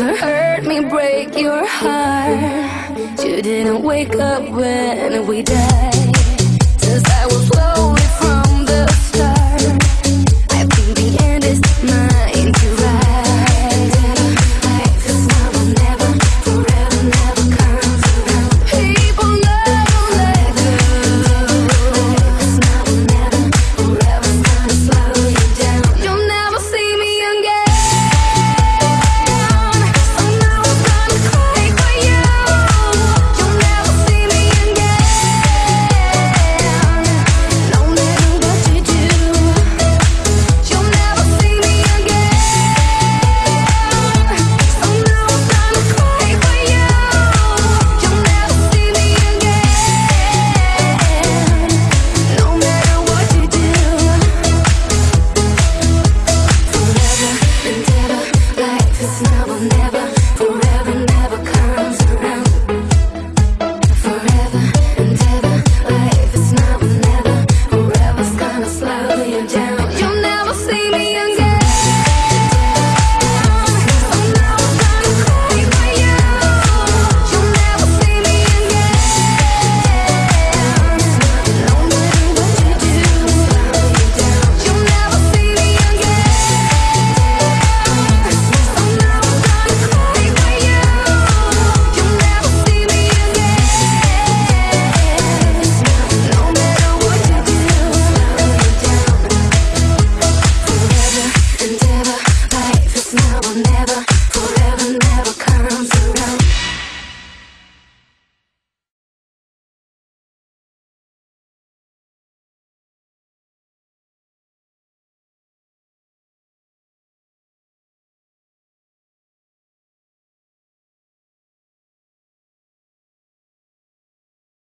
never hurt me, break your heart. You didn't wake up when we died.